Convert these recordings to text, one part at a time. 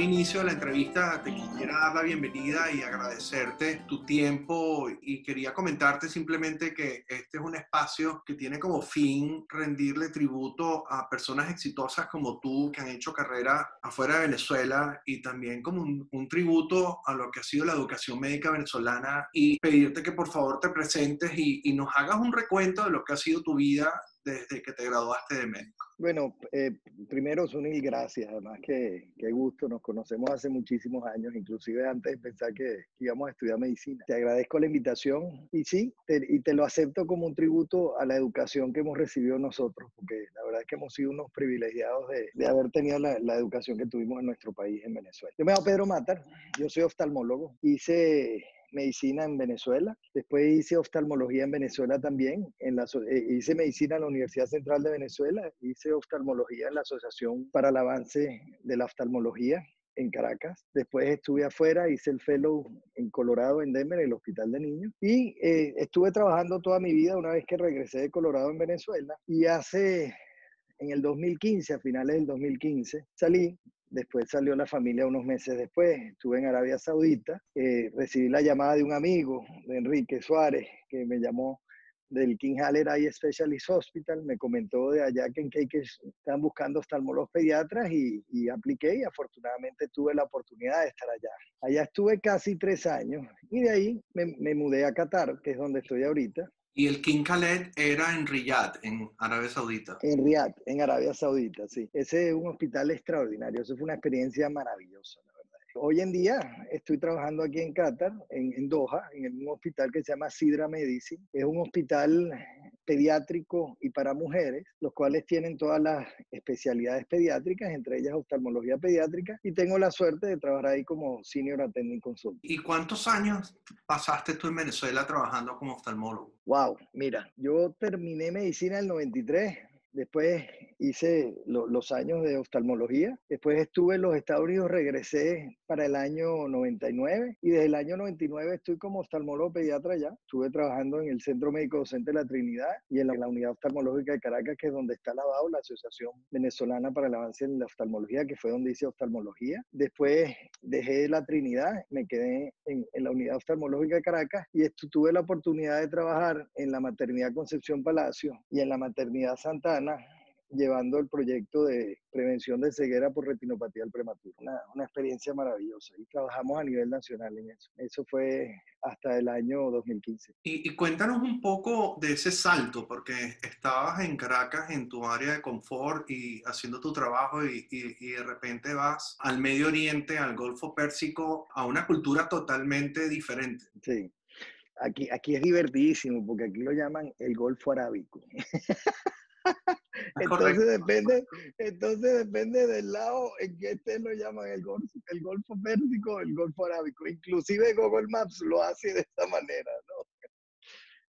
inicio de la entrevista quisiera dar la bienvenida y agradecerte tu tiempo y quería comentarte simplemente que este es un espacio que tiene como fin rendirle tributo a personas exitosas como tú que han hecho carrera afuera de Venezuela y también como un, tributo a lo que ha sido la educación médica venezolana y pedirte que por favor te presentes y, y nos hagas un recuento de lo que ha sido tu vida desde que te graduaste de médico. Bueno, eh, primero, Sunil, gracias. Además, que qué gusto. Nos conocemos hace muchísimos años, inclusive antes de pensar que, íbamos a estudiar medicina. Te agradezco la invitación y sí, y te lo acepto como un tributo a la educación que hemos recibido nosotros, porque la verdad es que hemos sido unos privilegiados de, de haber tenido la, la, educación que tuvimos en nuestro país, en Venezuela. Yo me llamo Pedro Matar, yo soy oftalmólogo. Hice medicina en Venezuela. Después hice oftalmología en Venezuela también. En la, eh, hice medicina en la Universidad Central de Venezuela. Hice oftalmología en la Asociación para el Avance de la Oftalmología en Caracas. Después estuve afuera, hice el fellow en Colorado, en Denver, en el Hospital de Niños. Y eh, estuve trabajando toda mi vida una vez que regresé de Colorado en Venezuela. Y hace, en el 2015, a finales del 2015, salí Después salió la familia unos meses después. Estuve en Arabia Saudita. Eh, recibí la llamada de un amigo, de Enrique Suárez, que me llamó del King Haller Eye Specialist Hospital. Me comentó de allá que en Cake están buscando oftalmólogos pediatras y, y, apliqué y afortunadamente tuve la oportunidad de estar allá. Allá estuve casi tres años y de ahí me, me mudé a Qatar, que es donde estoy ahorita. Y el King Khaled era en Riyadh, en Arabia Saudita. En Riyadh, en Arabia Saudita, sí. Ese es un hospital extraordinario, eso fue una experiencia maravillosa. Hoy en día estoy trabajando aquí en Qatar, en, Doha, en un hospital que se llama Sidra Medicine. Es un hospital pediátrico y para mujeres, los cuales tienen todas las especialidades pediátricas, entre ellas oftalmología pediátrica, y tengo la suerte de trabajar ahí como senior attending consultant. ¿Y cuántos años pasaste tú en Venezuela trabajando como oftalmólogo? Wow, mira, yo terminé medicina en el 93, Después hice los años de oftalmología. Después estuve en los Estados Unidos, regresé para el año 99 y desde el año 99 estoy como oftalmólogo pediatra ya. Estuve trabajando en el Centro Médico Docente de la Trinidad y en la, Unidad Oftalmológica de Caracas, que es donde está la BAO, la Asociación Venezolana para el Avance en la Oftalmología, que fue donde hice oftalmología. Después dejé la Trinidad, me quedé en, en la Unidad Oftalmológica de Caracas y tuve la oportunidad de trabajar en la Maternidad Concepción Palacio y en la Maternidad Santa llevando el proyecto de prevención de ceguera por retinopatía al prematuro. Una, una, experiencia maravillosa y trabajamos a nivel nacional en eso. Eso fue hasta el año 2015. Y, y, cuéntanos un poco de ese salto, porque estabas en Caracas en tu área de confort y haciendo tu trabajo y, y, y de repente vas al Medio Oriente, al Golfo Pérsico, a una cultura totalmente diferente. Sí. Aquí, aquí es divertidísimo porque aquí lo llaman el Golfo Arábico. entonces depende, entonces depende del lado en que este lo llaman el golfo, el golfo pérsico o el golfo arábico. Inclusive Google Maps lo hace de esta manera.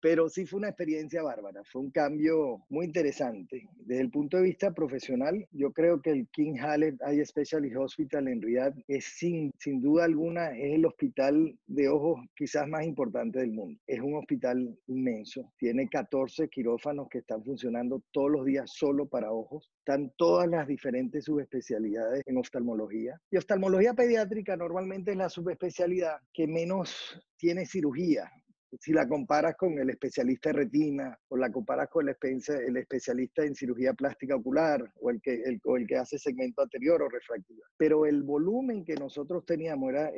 Pero sí fue una experiencia bárbara, fue un cambio muy interesante. Desde el punto de vista profesional, yo creo que el King Khaled Eye Specialist Hospital en Riyadh es sin, sin duda alguna es el hospital de ojos quizás más importante del mundo. Es un hospital inmenso, tiene 14 quirófanos que están funcionando todos los días solo para ojos. Están todas las diferentes subespecialidades en oftalmología. Y oftalmología pediátrica normalmente es la subespecialidad que menos tiene cirugía si la comparas con el especialista de retina o la comparas con el, el especialista en cirugía plástica ocular o el, que, el, o el que hace segmento anterior o refractiva. Pero el volumen que nosotros teníamos era,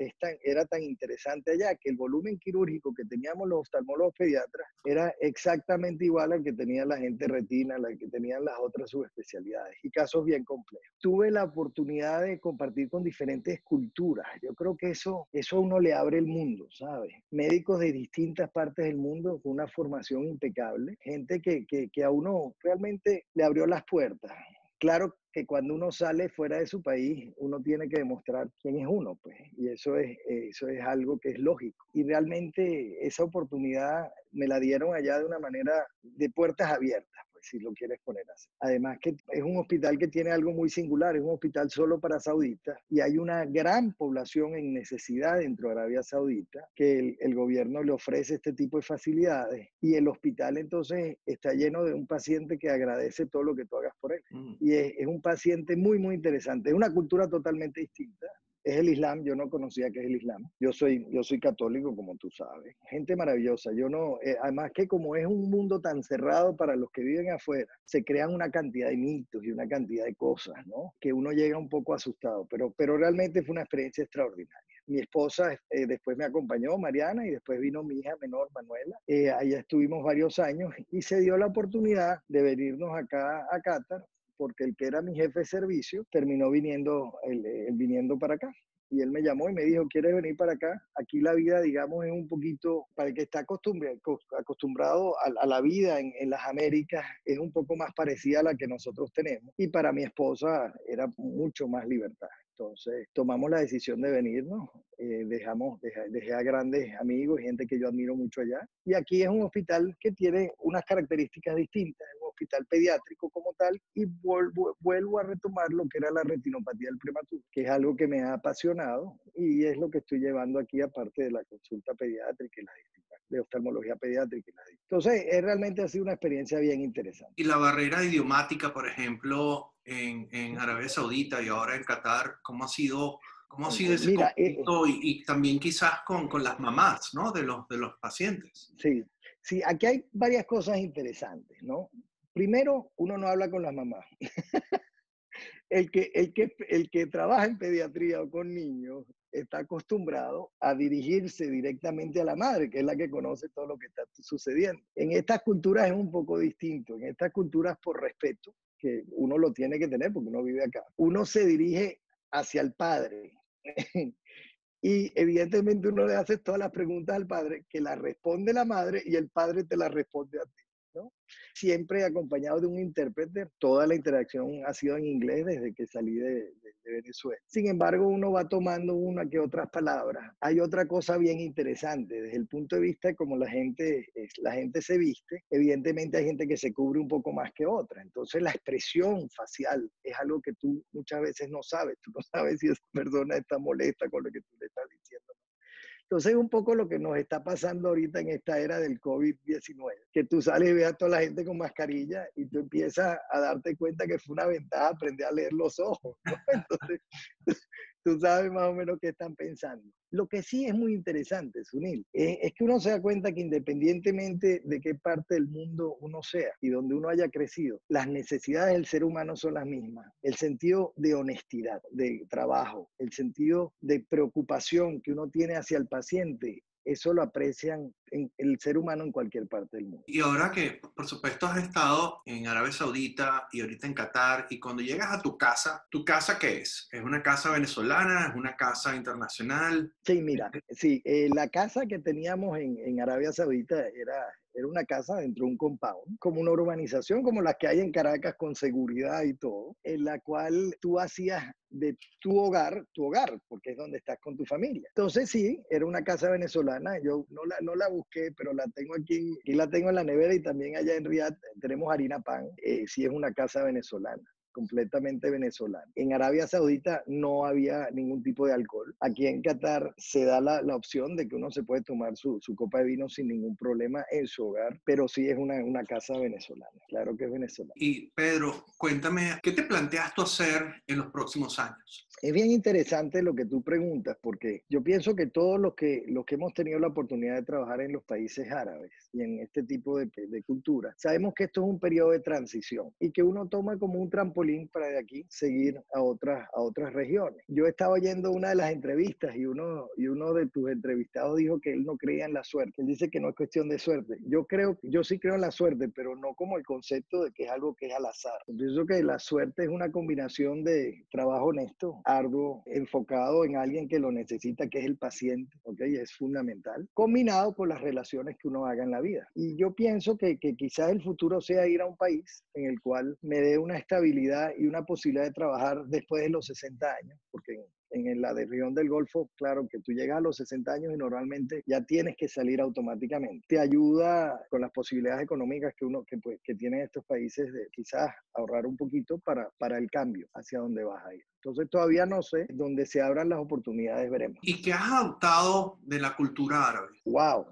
era tan interesante allá que el volumen quirúrgico que teníamos los oftalmólogos pediatras era exactamente igual al que tenía la gente retina, al que tenían las otras subespecialidades y casos bien complejos. Tuve la oportunidad de compartir con diferentes culturas. Yo creo que eso, eso a uno le abre el mundo, ¿sabes? Médicos de distintas partes del mundo con una formación impecable, gente que, que, que a uno realmente le abrió las puertas claro que cuando uno sale fuera de su país, uno tiene que demostrar quién es uno, pues, y eso es, eso es algo que es lógico. Y realmente esa oportunidad me la dieron allá de una manera de puertas abiertas si lo quieres poner así. Además que es un hospital que tiene algo muy singular, es un hospital solo para sauditas y hay una gran población en necesidad dentro de Arabia Saudita que el, gobierno le ofrece este tipo de facilidades y el hospital entonces está lleno de un paciente que agradece todo lo que tú hagas por él. Mm. Y es, es un paciente muy, muy interesante. Es una cultura totalmente distinta es el Islam, yo no conocía que es el Islam. Yo soy, yo soy católico, como tú sabes. Gente maravillosa. Yo no, eh, además que como es un mundo tan cerrado para los que viven afuera, se crean una cantidad de mitos y una cantidad de cosas, ¿no? Que uno llega un poco asustado, pero, pero realmente fue una experiencia extraordinaria. Mi esposa eh, después me acompañó, Mariana, y después vino mi hija menor, Manuela. Eh, allá estuvimos varios años y se dio la oportunidad de venirnos acá a Qatar porque el que era mi jefe de servicio terminó viniendo, el, viniendo para acá. Y él me llamó y me dijo, ¿quieres venir para acá? Aquí la vida, digamos, es un poquito, para el que está acostumbrado a, a la vida en, en, las Américas, es un poco más parecida a la que nosotros tenemos. Y para mi esposa era mucho más libertad. Entonces tomamos la decisión de venirnos, eh, dejamos, dejé, a grandes amigos, gente que yo admiro mucho allá. Y aquí es un hospital que tiene unas características distintas, es un hospital pediátrico como tal, y vuelvo, vuelvo a retomar lo que era la retinopatía del prematuro, que es algo que me ha apasionado y es lo que estoy llevando aquí aparte de la consulta pediátrica y la de oftalmología pediátrica. Entonces, es realmente ha sido una experiencia bien interesante. Y la barrera idiomática, por ejemplo, en, en Arabia Saudita y ahora en Qatar, ¿cómo ha sido, cómo ha sido ese Mira, eh, conflicto y, y, también quizás con, con, las mamás, ¿no? De los, de los pacientes. Sí, sí, aquí hay varias cosas interesantes, ¿no? Primero, uno no habla con las mamás. el, que, el, que, el que trabaja en pediatría o con niños está acostumbrado a dirigirse directamente a la madre, que es la que conoce todo lo que está sucediendo. En estas culturas es un poco distinto. En estas culturas, por respeto, que uno lo tiene que tener porque uno vive acá, uno se dirige hacia el padre. y evidentemente uno le hace todas las preguntas al padre, que las responde la madre y el padre te las responde a ti. Siempre acompañado de un intérprete. Toda la interacción ha sido en inglés desde que salí de, Venezuela. Sin embargo, uno va tomando una que otras palabras. Hay otra cosa bien interesante desde el punto de vista de cómo la gente, la gente se viste. Evidentemente hay gente que se cubre un poco más que otra. Entonces la expresión facial es algo que tú muchas veces no sabes. Tú no sabes si esa persona está molesta con lo que tú le estás diciendo entonces es un poco lo que nos está pasando ahorita en esta era del COVID-19, que tú sales y ves a toda la gente con mascarilla y tú empiezas a darte cuenta que fue una ventaja aprender a leer los ojos. Entonces, tú sabes más o menos qué están pensando. Lo que sí es muy interesante, Sunil, es, que uno se da cuenta que independientemente de qué parte del mundo uno sea y donde uno haya crecido, las necesidades del ser humano son las mismas. El sentido de honestidad, de trabajo, el sentido de preocupación que uno tiene hacia el paciente eso lo aprecian en el ser humano en cualquier parte del mundo. Y ahora que, por supuesto, has estado en Arabia Saudita y ahorita en Qatar, y cuando llegas a tu casa, ¿tu casa qué es? ¿Es una casa venezolana? ¿Es una casa internacional? Sí, mira, sí, eh, la casa que teníamos en, en Arabia Saudita era era una casa dentro de un compound, como una urbanización como las que hay en Caracas con seguridad y todo, en la cual tú hacías de tu hogar, tu hogar, porque es donde estás con tu familia. Entonces sí, era una casa venezolana, yo no la, no la busqué, pero la tengo aquí, y la tengo en la nevera y también allá en Riyadh tenemos harina pan, eh, sí es una casa venezolana completamente venezolano. En Arabia Saudita no había ningún tipo de alcohol. Aquí en Qatar se da la, la opción de que uno se puede tomar su, su, copa de vino sin ningún problema en su hogar, pero sí es una, una casa venezolana, claro que es venezolana. Y Pedro, cuéntame, ¿qué te planteas tú hacer en los próximos años? Es bien interesante lo que tú preguntas, porque yo pienso que todos los que, los que hemos tenido la oportunidad de trabajar en los países árabes y en este tipo de, de cultura, sabemos que esto es un periodo de transición y que uno toma como un trampolín para de aquí seguir a otras, a otras regiones. Yo estaba oyendo una de las entrevistas y uno, y uno de tus entrevistados dijo que él no creía en la suerte. Él dice que no es cuestión de suerte. Yo creo, yo sí creo en la suerte, pero no como el concepto de que es algo que es al azar. Yo pienso que la suerte es una combinación de trabajo honesto, arduo, enfocado en alguien que lo necesita, que es el paciente, ¿ok? Es fundamental, combinado con las relaciones que uno haga en la vida. Y yo pienso que, que quizás el futuro sea ir a un país en el cual me dé una estabilidad y una posibilidad de trabajar después de los 60 años, porque en la región del Golfo, claro que tú llegas a los 60 años y normalmente ya tienes que salir automáticamente. Te ayuda con las posibilidades económicas que uno que, pues, que tienen estos países de quizás ahorrar un poquito para, para el cambio hacia donde vas a ir. Entonces todavía no sé, dónde se abran las oportunidades veremos. ¿Y qué has adoptado de la cultura árabe? Wow,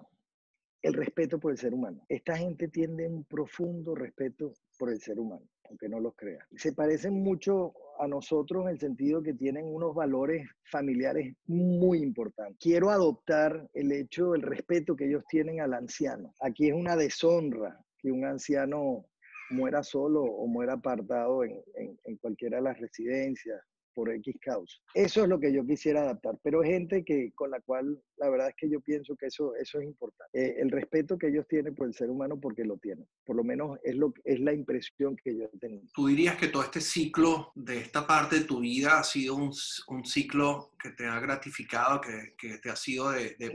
el respeto por el ser humano. Esta gente tiene un profundo respeto por el ser humano, aunque no los crea. Se parecen mucho a nosotros en el sentido que tienen unos valores familiares muy importantes. Quiero adoptar el hecho, el respeto que ellos tienen al anciano. Aquí es una deshonra que un anciano muera solo o muera apartado en, en cualquiera de las residencias por X causa. Eso es lo que yo quisiera adaptar, pero gente que, con la cual la verdad es que yo pienso que eso, eso es importante. Eh, el respeto que ellos tienen por el ser humano porque lo tienen. Por lo menos es, lo, es la impresión que yo tengo. ¿Tú dirías que todo este ciclo de esta parte de tu vida ha sido un, un ciclo que te ha gratificado, que, que te ha sido de, de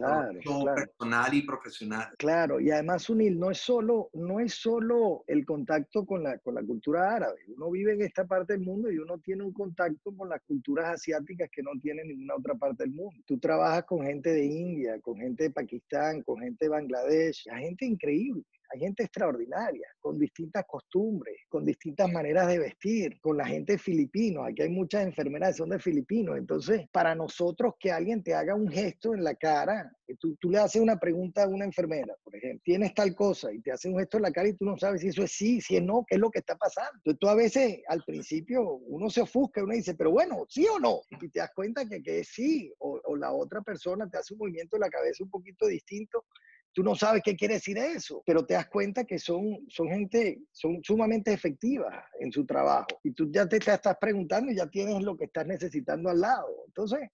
personal y profesional? Claro, y además, Unil, no es solo, no es solo el contacto con la, con la cultura árabe. Uno vive en esta parte del mundo y uno tiene un contacto con las culturas asiáticas que no tiene ninguna otra parte del mundo. Tú trabajas con gente de India, con gente de Pakistán, con gente de Bangladesh, gente increíble. Hay gente extraordinaria, con distintas costumbres, con distintas maneras de vestir, con la gente filipino. Aquí hay muchas enfermeras que son de filipinos. Entonces, para nosotros que alguien te haga un gesto en la cara, tú, tú le haces una pregunta a una enfermera, por ejemplo, tienes tal cosa y te hace un gesto en la cara y tú no sabes si eso es sí, si es no, qué es lo que está pasando. Entonces, tú a veces al principio uno se ofusca, uno dice, pero bueno, sí o no. Y te das cuenta que, que es sí, o, o la otra persona te hace un movimiento de la cabeza un poquito distinto tú no sabes qué quiere decir eso, pero te das cuenta que son, son gente, son sumamente efectivas en su trabajo. Y tú ya te, estás preguntando y ya tienes lo que estás necesitando al lado. Entonces,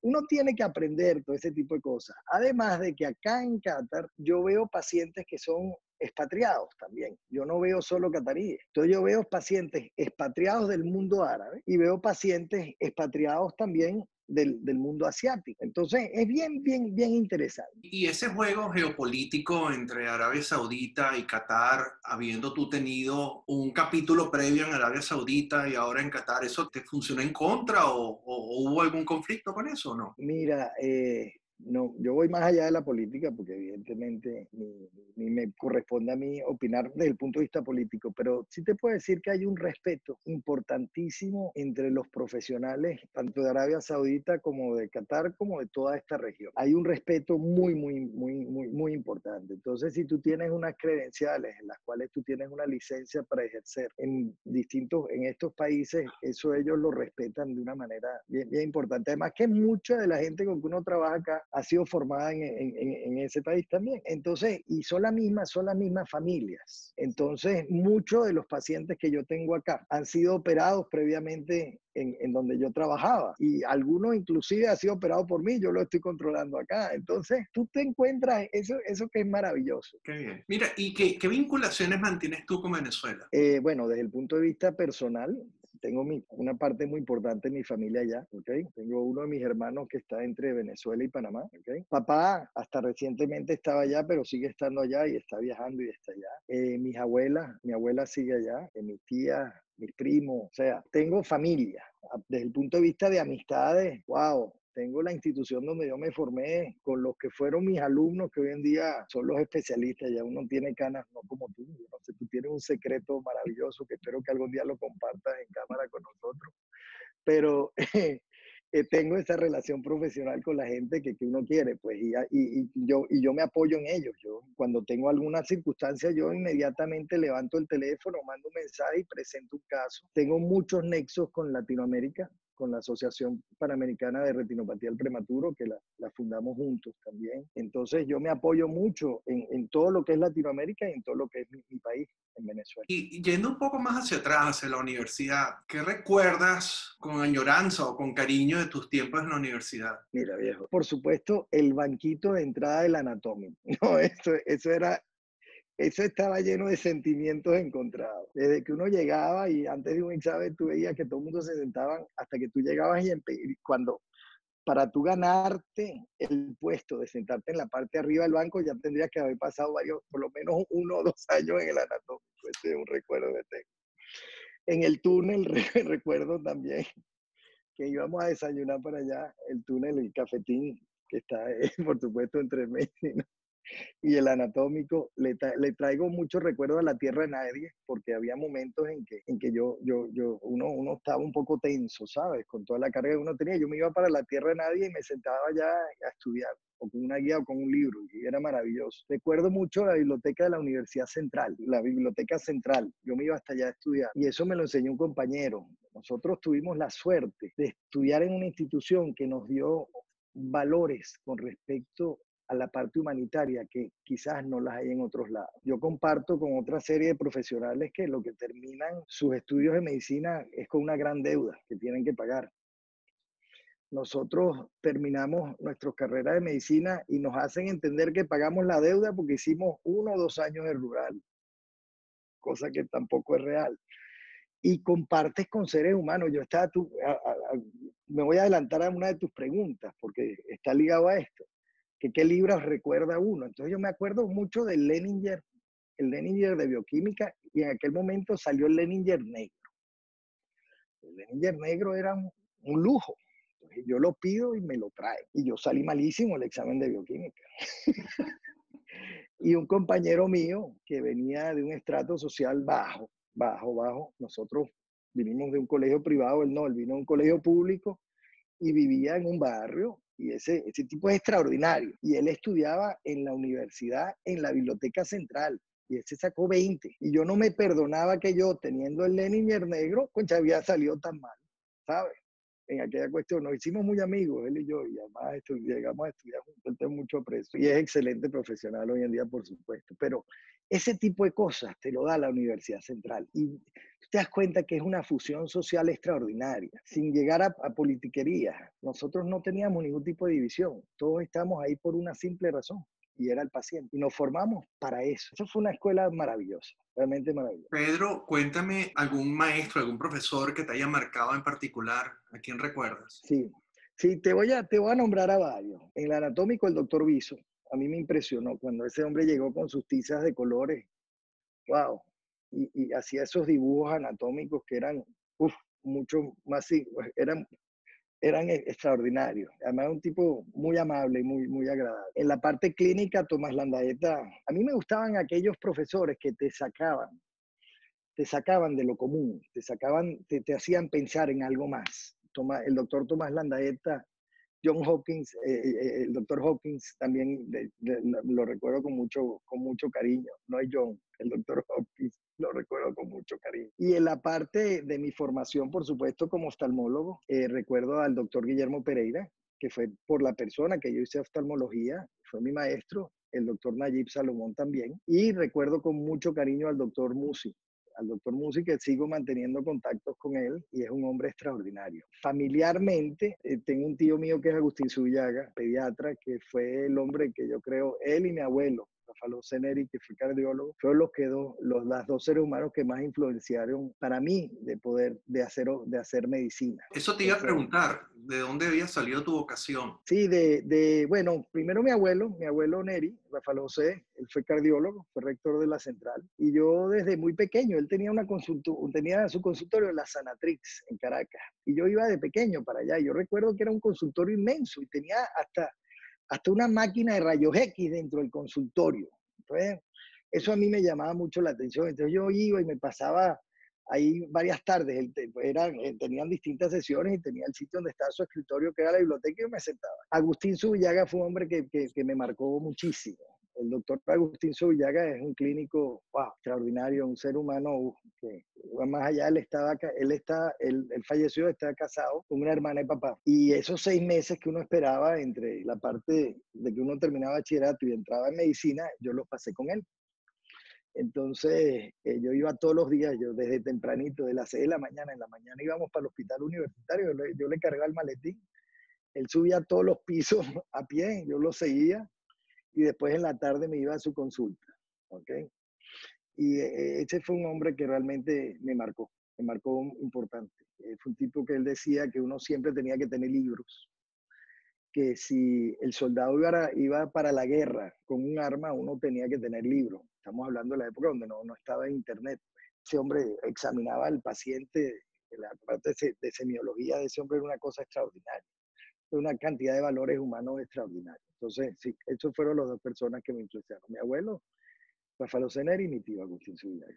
uno tiene que aprender todo ese tipo de cosas. Además de que acá en Qatar yo veo pacientes que son expatriados también. Yo no veo solo cataríes. Entonces yo veo pacientes expatriados del mundo árabe y veo pacientes expatriados también del, del, mundo asiático. Entonces, es bien, bien, bien interesante. Y ese juego geopolítico entre Arabia Saudita y Qatar, habiendo tú tenido un capítulo previo en Arabia Saudita y ahora en Qatar, ¿eso te funciona en contra o, o, hubo algún conflicto con eso o no? Mira, eh, no, yo voy más allá de la política porque evidentemente ni, me corresponde a mí opinar desde el punto de vista político, pero sí te puedo decir que hay un respeto importantísimo entre los profesionales, tanto de Arabia Saudita como de Qatar, como de toda esta región. Hay un respeto muy, muy, muy, muy, muy importante. Entonces, si tú tienes unas credenciales en las cuales tú tienes una licencia para ejercer en distintos, en estos países, eso ellos lo respetan de una manera bien, bien importante. Además que mucha de la gente con que uno trabaja acá ha sido formada en, en, en, ese país también. Entonces, y son las mismas, son las mismas familias. Entonces, muchos de los pacientes que yo tengo acá han sido operados previamente en, en, donde yo trabajaba y algunos inclusive han sido operados por mí, yo lo estoy controlando acá. Entonces, tú te encuentras eso, eso que es maravilloso. Qué bien. Mira, ¿y qué, qué vinculaciones mantienes tú con Venezuela? Eh, bueno, desde el punto de vista personal, tengo mi, una parte muy importante de mi familia allá, ¿ok? Tengo uno de mis hermanos que está entre Venezuela y Panamá, ¿ok? Papá hasta recientemente estaba allá, pero sigue estando allá y está viajando y está allá. Eh, mis abuelas, mi abuela sigue allá, eh, mi tía, mis primos, o sea, tengo familia. Desde el punto de vista de amistades, wow, tengo la institución donde yo me formé con los que fueron mis alumnos, que hoy en día son los especialistas, ya uno tiene canas, no como tú, no sé, tú tienes un secreto maravilloso que espero que algún día lo compartas en cámara con nosotros, pero eh, tengo esa relación profesional con la gente que, que uno quiere, pues, y, y, y, yo, y yo me apoyo en ellos. Yo, cuando tengo alguna circunstancia, yo inmediatamente levanto el teléfono, mando un mensaje y presento un caso. Tengo muchos nexos con Latinoamérica con la Asociación Panamericana de Retinopatía del Prematuro, que la, la fundamos juntos también. Entonces yo me apoyo mucho en, en, todo lo que es Latinoamérica y en todo lo que es mi, mi país, en Venezuela. Y, yendo un poco más hacia atrás, hacia la universidad, ¿qué recuerdas con añoranza o con cariño de tus tiempos en la universidad? Mira, viejo, por supuesto, el banquito de entrada del anatomía. No, eso, eso era eso estaba lleno de sentimientos encontrados. Desde que uno llegaba y antes de un examen tú veías que todo el mundo se sentaban hasta que tú llegabas y cuando para tú ganarte el puesto de sentarte en la parte arriba del banco ya tendrías que haber pasado varios, por lo menos uno o dos años en el anatómico. Ese es un recuerdo que tengo. En el túnel recuerdo también que íbamos a desayunar para allá, el túnel, el cafetín, que está, por supuesto, entre medicina y el anatómico, le, le, traigo muchos recuerdos a la tierra de nadie, porque había momentos en que, en que yo, yo, yo, uno, uno estaba un poco tenso, ¿sabes? Con toda la carga que uno tenía. Yo me iba para la tierra de nadie y me sentaba ya a estudiar, o con una guía o con un libro, y era maravilloso. Recuerdo mucho la biblioteca de la Universidad Central, la biblioteca central. Yo me iba hasta allá a estudiar, y eso me lo enseñó un compañero. Nosotros tuvimos la suerte de estudiar en una institución que nos dio valores con respecto a la parte humanitaria que quizás no las hay en otros lados. Yo comparto con otra serie de profesionales que lo que terminan sus estudios de medicina es con una gran deuda que tienen que pagar. Nosotros terminamos nuestra carrera de medicina y nos hacen entender que pagamos la deuda porque hicimos uno o dos años de rural, cosa que tampoco es real. Y compartes con seres humanos. Yo estaba, tú, me voy a adelantar a una de tus preguntas porque está ligado a esto que qué libros recuerda uno. Entonces yo me acuerdo mucho del Leninger, el Leninger de bioquímica, y en aquel momento salió el Leninger negro. El Leninger negro era un, lujo. Entonces yo lo pido y me lo trae. Y yo salí malísimo el examen de bioquímica. y un compañero mío que venía de un estrato social bajo, bajo, bajo, nosotros vinimos de un colegio privado, él no, él vino de un colegio público y vivía en un barrio y ese, ese tipo es extraordinario. Y él estudiaba en la universidad, en la biblioteca central. Y ese sacó 20. Y yo no me perdonaba que yo, teniendo el Leninger negro, concha, había salido tan mal, ¿sabes? En aquella cuestión. Nos hicimos muy amigos, él y yo, y además llegamos a estudiar juntos, mucho aprecio. Y es excelente profesional hoy en día, por supuesto. Pero ese tipo de cosas te lo da la Universidad Central. Y te das cuenta que es una fusión social extraordinaria, sin llegar a, politiquería. Nosotros no teníamos ningún tipo de división, todos estamos ahí por una simple razón, y era el paciente. Y nos formamos para eso. Eso fue una escuela maravillosa, realmente maravillosa. Pedro, cuéntame algún maestro, algún profesor que te haya marcado en particular, ¿a quién recuerdas? Sí, sí, te voy a, te voy a nombrar a varios. En el anatómico, el doctor Viso. A mí me impresionó cuando ese hombre llegó con sus tizas de colores. ¡Wow! y, hacía esos dibujos anatómicos que eran mucho más, eran, eran e, extraordinarios. Además, un tipo muy amable y muy, muy agradable. En la parte clínica, Tomás Landaeta, a mí me gustaban aquellos profesores que te sacaban, te sacaban de lo común, te sacaban, te, te hacían pensar en algo más. Toma, el doctor Tomás Landaeta John Hopkins, eh, eh, eh, el doctor Hopkins también lo recuerdo con mucho, con mucho cariño. No es John, el doctor Hopkins lo recuerdo con mucho cariño. Y en la parte de mi formación, por supuesto, como oftalmólogo, recuerdo al doctor Guillermo Pereira, que fue por la persona que yo hice oftalmología, fue mi maestro, el doctor Nayib Salomón también. Y recuerdo con mucho cariño al doctor Musi, al doctor que sigo manteniendo contactos con él y es un hombre extraordinario. Familiarmente, eh, tengo un tío mío que es Agustín Subillaga, pediatra, que fue el hombre que yo creo, él y mi abuelo, Rafael Ceneri, que fue cardiólogo, fueron los, que dos, los las dos seres humanos que más influenciaron para mí de poder, de hacer, de hacer medicina. Eso te iba a preguntar, ¿de dónde había salido tu vocación? Sí, de, de bueno, primero mi abuelo, mi abuelo Neri, Rafael José, él fue cardiólogo, fue rector de la central, y yo desde muy pequeño, él tenía, una tenía su consultorio en la Sanatrix, en Caracas, y yo iba de pequeño para allá, yo recuerdo que era un consultorio inmenso y tenía hasta hasta una máquina de rayos X dentro del consultorio. Entonces, eso a mí me llamaba mucho la atención. Entonces yo iba y me pasaba ahí varias tardes. Eran, eh, tenían distintas sesiones y tenía el sitio donde estaba su escritorio, que era la biblioteca, y yo me sentaba. Agustín Subillaga fue un hombre que, que, que me marcó muchísimo el doctor Agustín Subillaga es un clínico extraordinario, un ser humano que más allá. Él estaba, él está, él, falleció, está casado con una hermana de papá. Y esos seis meses que uno esperaba entre la parte de que uno terminaba bachillerato y entraba en medicina, yo los pasé con él. Entonces, eh, yo iba todos los días, yo desde tempranito, de las seis de la mañana, en la mañana íbamos para el hospital universitario, yo le, yo le cargaba el maletín, él subía todos los pisos a pie, yo lo seguía, y después en la tarde me iba a su consulta. ¿ok? y eh, ese fue un hombre que realmente me marcó, me marcó importante. Eh, fue un tipo que él decía que uno siempre tenía que tener libros, que si el soldado iba, para la guerra con un arma, uno tenía que tener libros. Estamos hablando de la época donde no, no estaba internet. Ese hombre examinaba al paciente, la parte de, semiología de ese hombre era una cosa extraordinaria una cantidad de valores humanos extraordinarios. Entonces, sí, esos fueron las dos personas que me influenciaron. Mi abuelo Rafael Ocener y mi tío Agustín Zubillaga.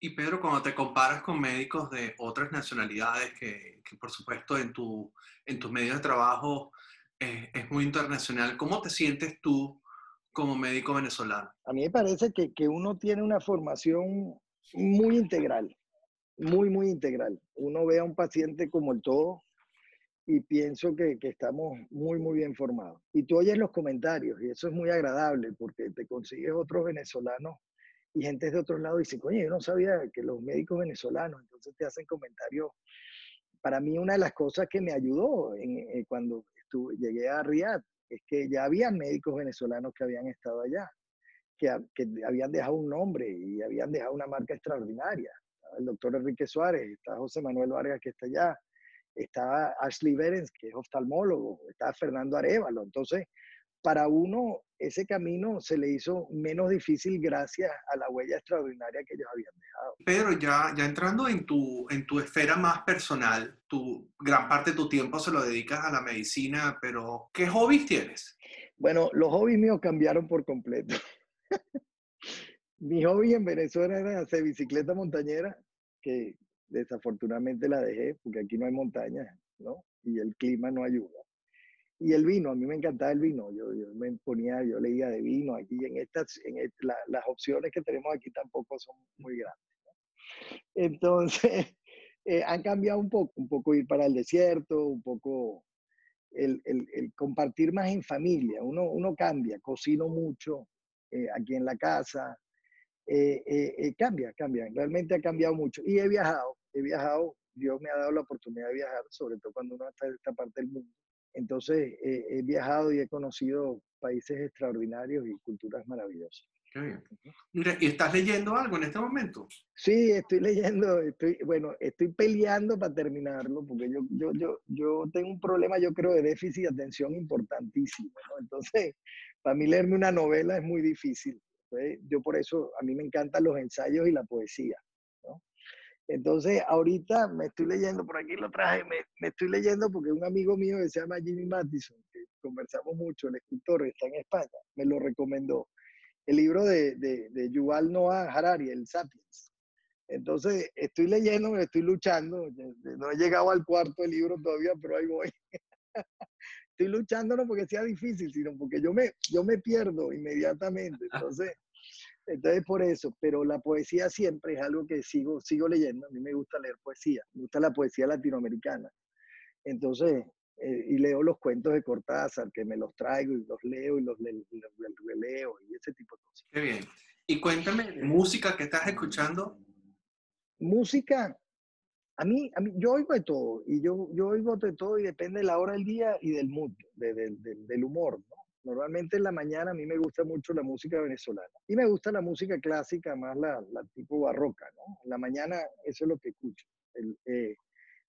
Y Pedro, cuando te comparas con médicos de otras nacionalidades, que, que por supuesto en, tu, en tus medios de trabajo eh, es muy internacional, ¿cómo te sientes tú como médico venezolano? A mí me parece que, que uno tiene una formación muy integral, muy, muy integral. Uno ve a un paciente como el todo, y pienso que, que, estamos muy, muy bien formados. Y tú oyes los comentarios y eso es muy agradable porque te consigues otros venezolanos y gente de otros lados y dicen, coño, yo no sabía que los médicos venezolanos, entonces te hacen comentarios. Para mí una de las cosas que me ayudó eh, cuando llegué a Riyadh es que ya había médicos venezolanos que habían estado allá, que, que habían dejado un nombre y habían dejado una marca extraordinaria. El doctor Enrique Suárez, está José Manuel Vargas que está allá, estaba Ashley Berens, que es oftalmólogo, estaba Fernando Arevalo. Entonces, para uno, ese camino se le hizo menos difícil gracias a la huella extraordinaria que ellos habían dejado. Pedro, ya, ya entrando en tu, en tu esfera más personal, tu gran parte de tu tiempo se lo dedicas a la medicina, pero ¿qué hobbies tienes? Bueno, los hobbies míos cambiaron por completo. Mi hobby en Venezuela era hacer bicicleta montañera, que desafortunadamente la dejé porque aquí no hay montañas, ¿no? Y el clima no ayuda. Y el vino, a mí me encantaba el vino. Yo, yo me ponía, yo leía de vino aquí. En estas, en las opciones que tenemos aquí tampoco son muy grandes. Entonces, eh, han cambiado un poco, un poco ir para el desierto, un poco el, compartir más en familia. Uno, uno cambia, cocino mucho eh, aquí en la casa, eh, cambia, cambia, realmente ha cambiado mucho. Y he viajado, he viajado, Dios me ha dado la oportunidad de viajar, sobre todo cuando uno está en esta parte del mundo. Entonces, he viajado y he conocido países extraordinarios y culturas maravillosas. Qué bien. ¿y estás leyendo algo en este momento? Sí, estoy leyendo, estoy, bueno, estoy peleando para terminarlo, porque yo, yo, yo, yo tengo un problema, yo creo, de déficit de atención importantísimo, ¿no? Entonces, para mí leerme una novela es muy difícil. Yo por eso, a mí me encantan los ensayos y la poesía. Entonces, ahorita me estoy leyendo, por aquí lo traje, me, me, estoy leyendo porque un amigo mío que se llama Jimmy Mattison, que conversamos mucho, el escritor, está en España, me lo recomendó. El libro de, de, de Yuval Noah Harari, El Sapiens. Entonces, estoy leyendo, me estoy luchando. No he llegado al cuarto del libro todavía, pero ahí voy. estoy luchando no porque sea difícil, sino porque yo me, yo me pierdo inmediatamente. Entonces, entonces, por eso, pero la poesía siempre es algo que sigo, sigo leyendo. A mí me gusta leer poesía, me gusta la poesía latinoamericana. Entonces, eh, y leo los cuentos de Cortázar, que me los traigo y los leo y los, releo y ese tipo de cosas. Qué bien. Y cuéntame, ¿música que estás escuchando? Música, a mí, a mí, yo oigo de todo, y yo, yo oigo de todo y depende de la hora del día y del mood, del humor, ¿no? Normalmente en la mañana a mí me gusta mucho la música venezolana y me gusta la música clásica, más la, la tipo barroca, ¿no? En la mañana eso es lo que escucho. El, eh,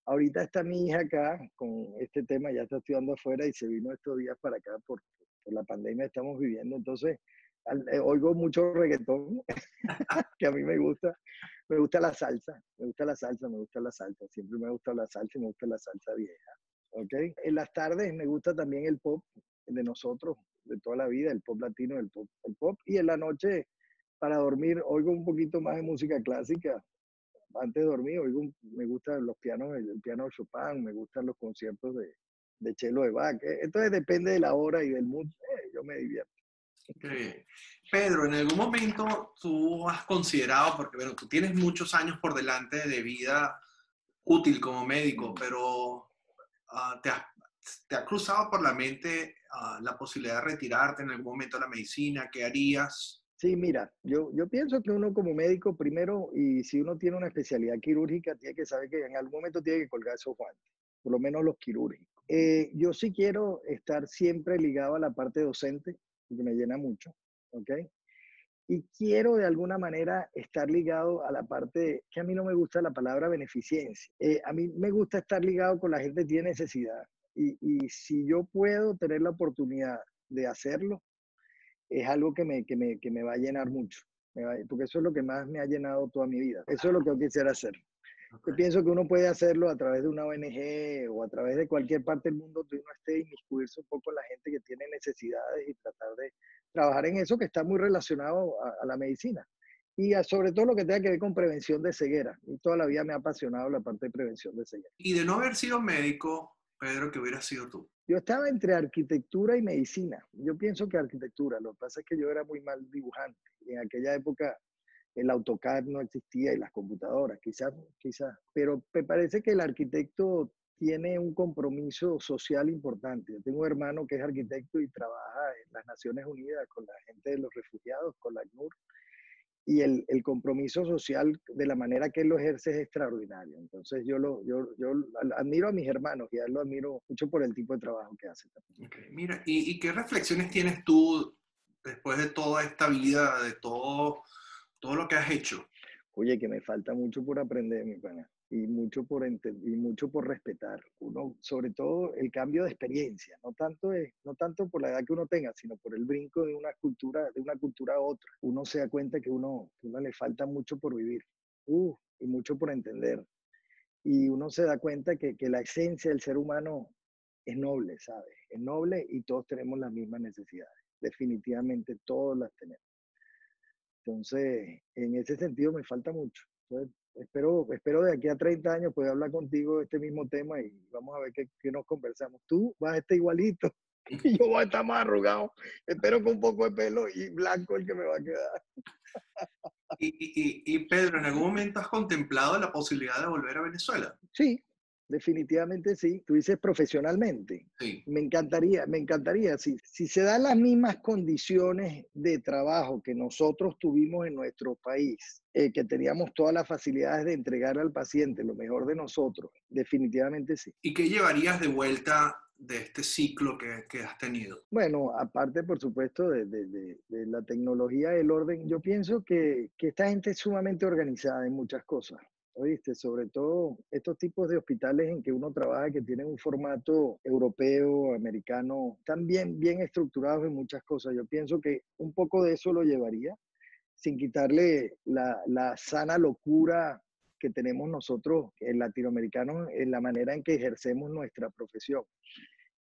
ahorita está mi hija acá con este tema, ya está estudiando afuera y se vino estos días para acá por, por la pandemia que estamos viviendo, entonces eh, oigo mucho reggaetón, que a mí me gusta, me gusta la salsa, me gusta la salsa, me gusta la salsa, siempre me gusta la salsa y me gusta la salsa vieja, ¿ok? En las tardes me gusta también el pop de nosotros, de toda la vida, el pop latino, el pop, el pop, y en la noche para dormir oigo un poquito más de música clásica, antes de dormir oigo, me gustan los pianos, el, piano Chopin, me gustan los conciertos de, de Chelo de Bach, eh, entonces depende de la hora y del mood, eh, yo me divierto. Pedro, ¿en algún momento tú has considerado, porque bueno, tú tienes muchos años por delante de vida útil como médico, pero te, te, ha cruzado por la mente uh, la posibilidad de retirarte en algún momento de la medicina? ¿Qué harías? Sí, mira, yo, yo pienso que uno como médico, primero, y si uno tiene una especialidad quirúrgica, tiene que saber que en algún momento tiene que colgar esos guantes, por lo menos los quirúrgicos. Eh, yo sí quiero estar siempre ligado a la parte docente, que me llena mucho, ¿ok? y quiero de alguna manera estar ligado a la parte que a mí no me gusta la palabra beneficencia. Eh, a mí me gusta estar ligado con la gente que tiene necesidad. Y, y, si yo puedo tener la oportunidad de hacerlo, es algo que me, que me, que me va a llenar mucho. porque eso es lo que más me ha llenado toda mi vida. Eso es lo que yo quisiera hacer. Yo pienso que uno puede hacerlo a través de una ONG o a través de cualquier parte del mundo donde uno esté y inmiscuirse un poco en la gente que tiene necesidades y tratar de trabajar en eso que está muy relacionado a, la medicina. Y sobre todo lo que tenga que ver con prevención de ceguera. Y toda la vida me ha apasionado la parte de prevención de ceguera. Y de no haber sido médico, Pedro, que hubiera sido tú? Yo estaba entre arquitectura y medicina. Yo pienso que arquitectura. Lo que pasa es que yo era muy mal dibujante. En aquella época el AutoCAD no existía y las computadoras, quizás, quizás, pero me parece que el arquitecto tiene un compromiso social importante. Yo tengo un hermano que es arquitecto y trabaja en las Naciones Unidas con la gente de los refugiados, con la ACNUR, y el, el, compromiso social de la manera que él lo ejerce es extraordinario. Entonces yo, lo, yo, yo admiro a mis hermanos y a él lo admiro mucho por el tipo de trabajo que hace. Okay. Mira, ¿y, ¿y qué reflexiones tienes tú después de toda esta vida, de todo todo lo que has hecho. Oye, que me falta mucho por aprender, mi pana, y mucho por y mucho por respetar. Uno, sobre todo el cambio de experiencia, no tanto es, no tanto por la edad que uno tenga, sino por el brinco de una cultura, de una cultura a otra. Uno se da cuenta que uno, uno le falta mucho por vivir, uh, y mucho por entender. Y uno se da cuenta que, que la esencia del ser humano es noble, ¿sabes? Es noble y todos tenemos las mismas necesidades. Definitivamente todos las tenemos. Entonces, en ese sentido me falta mucho. Espero, espero de aquí a 30 años poder hablar contigo de este mismo tema y vamos a ver qué, qué nos conversamos. Tú vas a estar igualito y yo voy a estar más arrugado. Espero con un poco de pelo y blanco el que me va a quedar. Y, y, y, Pedro, ¿en algún momento has contemplado la posibilidad de volver a Venezuela? Sí, definitivamente sí. Tú dices profesionalmente. Sí. Me encantaría, me encantaría. Si, si se dan las mismas condiciones de trabajo que nosotros tuvimos en nuestro país, eh, que teníamos todas las facilidades de entregar al paciente lo mejor de nosotros, definitivamente sí. ¿Y qué llevarías de vuelta de este ciclo que, que has tenido? Bueno, aparte, por supuesto, de, de, de, de la tecnología, el orden, yo pienso que, que esta gente es sumamente organizada en muchas cosas. ¿Oíste? Sobre todo estos tipos de hospitales en que uno trabaja que tienen un formato europeo, americano, están bien, bien estructurados en muchas cosas. Yo pienso que un poco de eso lo llevaría, sin quitarle la, la sana locura que tenemos nosotros, el latinoamericanos, en la manera en que ejercemos nuestra profesión.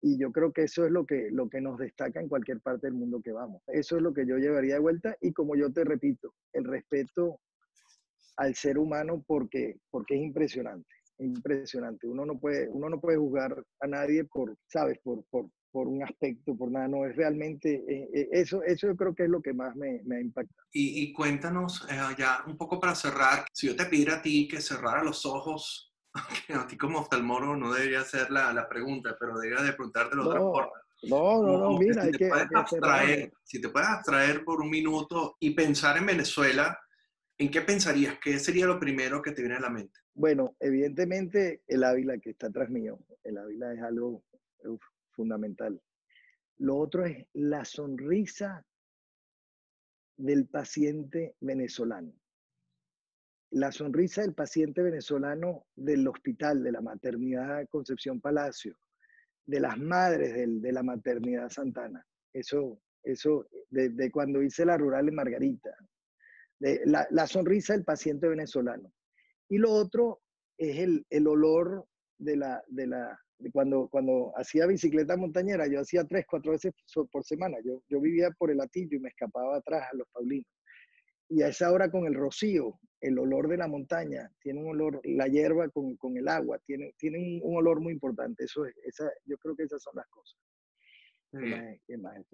Y yo creo que eso es lo que, lo que nos destaca en cualquier parte del mundo que vamos. Eso es lo que yo llevaría de vuelta y como yo te repito, el respeto al ser humano porque, porque es impresionante, impresionante. Uno no puede, uno no puede juzgar a nadie por, sabes, por, por, por un aspecto, por nada, no, es realmente, eh, eh, eso, eso yo creo que es lo que más me, me ha impactado. Y, y cuéntanos, eh, ya un poco para cerrar, si yo te pidiera a ti que cerrara los ojos, que a ti como oftalmólogo no debería ser la, la pregunta, pero debería de preguntarte de otra forma. No, no, no, mira, si hay te, que, hay que abstraer, si te puedes abstraer por un minuto y pensar en Venezuela, ¿en qué pensarías? ¿Qué sería lo primero que te viene a la mente? Bueno, evidentemente el Ávila que está atrás mío, el Ávila es algo fundamental. Lo otro es la sonrisa del paciente venezolano. La sonrisa del paciente venezolano del hospital, de la maternidad Concepción Palacio, de las madres del, de la maternidad Santana. Eso, eso de, de cuando hice la rural en Margarita, de la, la, sonrisa del paciente venezolano. Y lo otro es el, el olor de la, de la de cuando, cuando hacía bicicleta montañera, yo hacía tres, cuatro veces por semana. Yo, yo vivía por el Atillo y me escapaba atrás a los Paulinos. Y a esa hora con el rocío, el olor de la montaña, tiene un olor, la hierba con, con el agua, tiene, tiene un, olor muy importante. Eso es, esa, yo creo que esas son las cosas. Bien. Más, más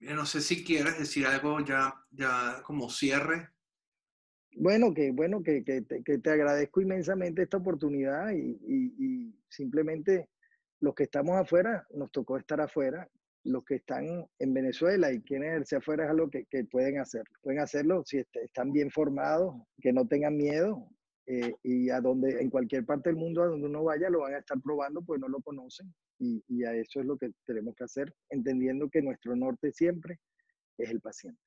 no sé si quieres decir algo ya, ya como cierre. Bueno, que, bueno que, que, te, que te agradezco inmensamente esta oportunidad y, y, simplemente los que estamos afuera, nos tocó estar afuera, los que están en Venezuela y quieren irse afuera es algo que, que pueden hacerlo. Pueden hacerlo si est están bien formados, que no tengan miedo eh, y a donde, en cualquier parte del mundo a donde uno vaya lo van a estar probando pues no lo conocen y, y a eso es lo que tenemos que hacer, entendiendo que nuestro norte siempre es el paciente.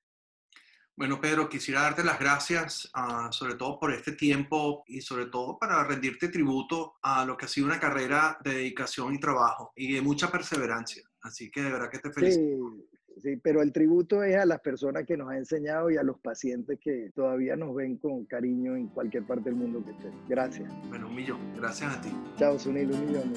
Bueno, Pedro, quisiera darte las gracias, ah, sobre todo por este tiempo y sobre todo para rendirte tributo a lo que ha sido una carrera de dedicación y trabajo y de mucha perseverancia. Así que de verdad que te felicito. Sí, sí, pero el tributo es a las personas que nos han enseñado y a los pacientes que todavía nos ven con cariño en cualquier parte del mundo que estén. Gracias. Bueno, un millón. Gracias a ti. Chao, Sunil, un millón.